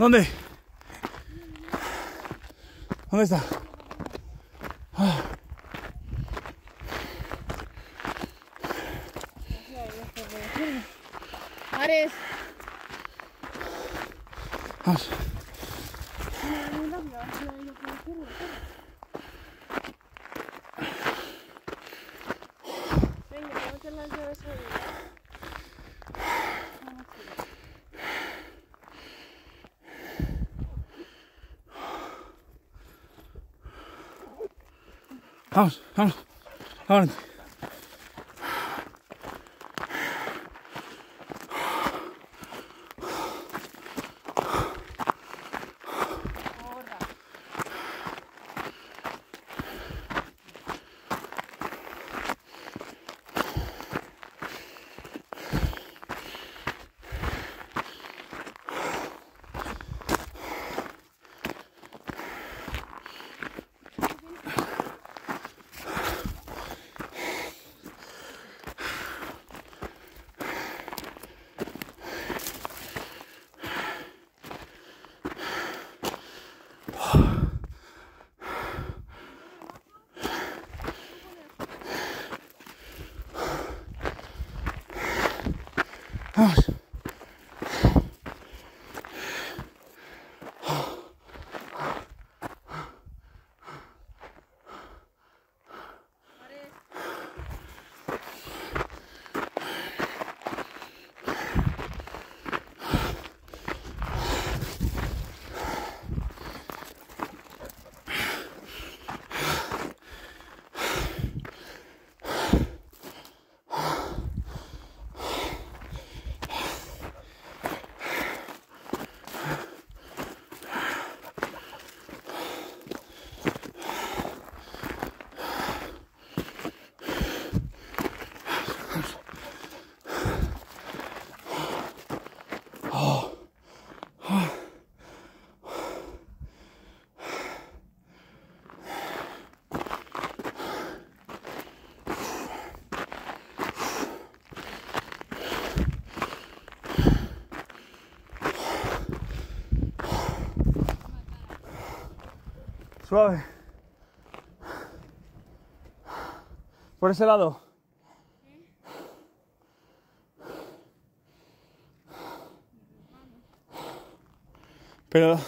¿Dónde? ¿Dónde está? Ah. Ares. Vamos. Venga, ponte las llaves ahí. Vamos, vamos. Vamos. Suave. Por ese lado. Pero